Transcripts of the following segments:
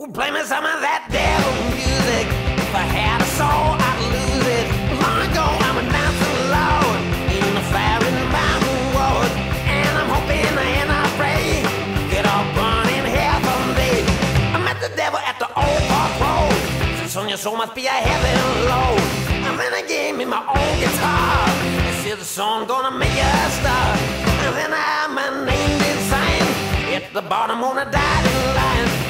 Well, play me some of that devil music. If I had a soul, I'd lose it. Long ago, I'm announcing the Lord in the fire in my reward. And I'm hoping and I pray that I'll burn in hell someday. I met the devil at the old park road. Says, on your soul must be a heaven low. And then I gave me my old guitar. I said, the song gonna make you a star. And then I, my name did sign. At the bottom on a dotted line.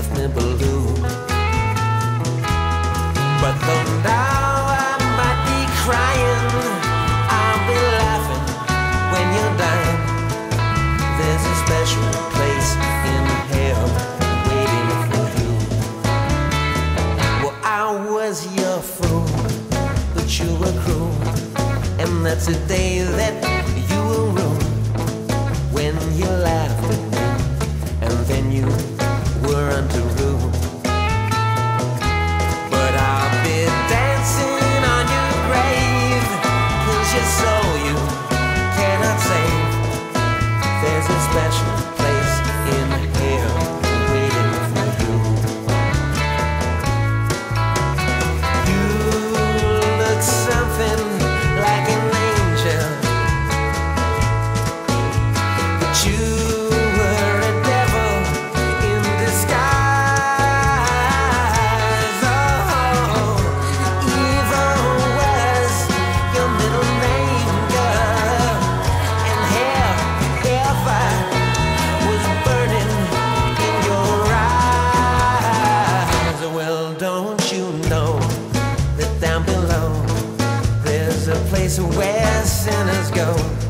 left me blue. But though now I might be crying, I'll be laughing when you're dying. There's a special place in hell waiting for you. Well, I was your fool, but you were cruel, and that's the day that go.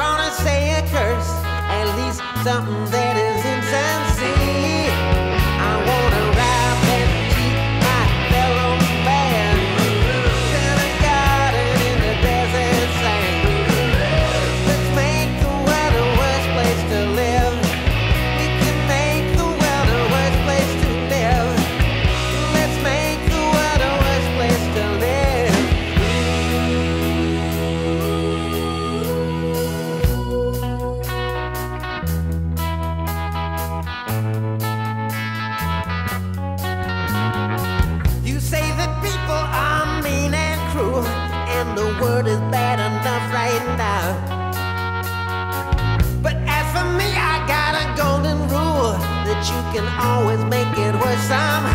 gonna say a curse, at least something there. can always make it worse somehow.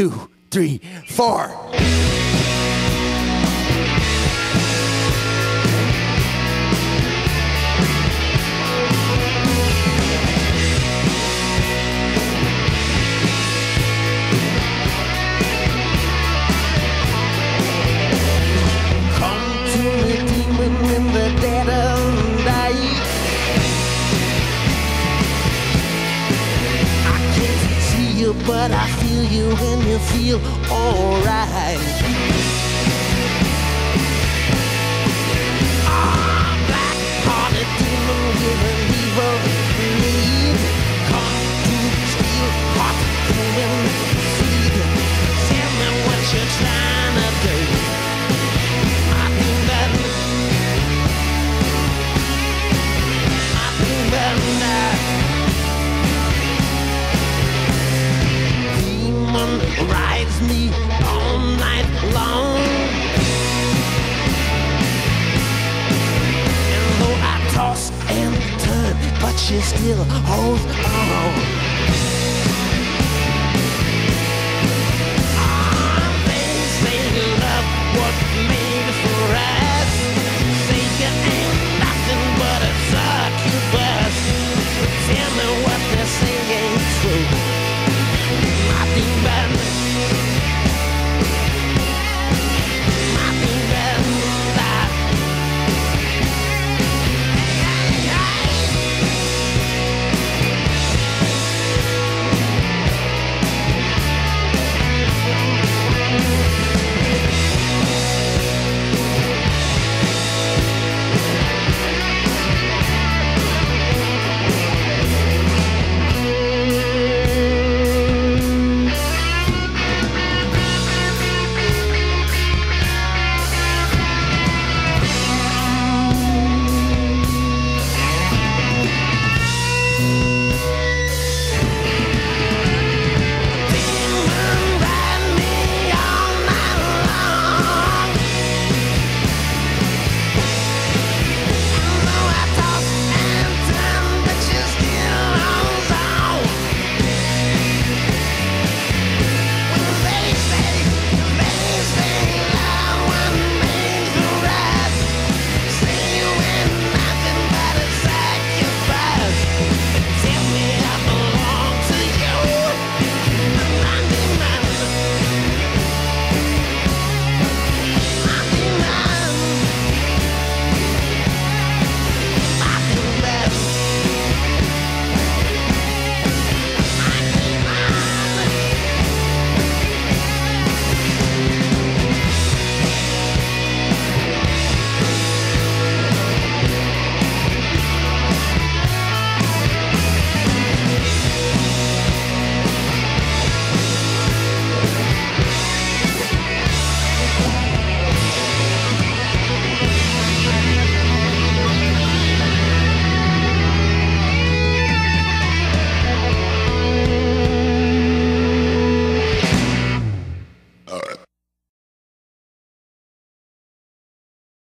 Two, three, four. But I feel you, and you feel alright. Black-hearted demon with an evil need. Come to steal heart, human seed. Tell me what you're trying holds on.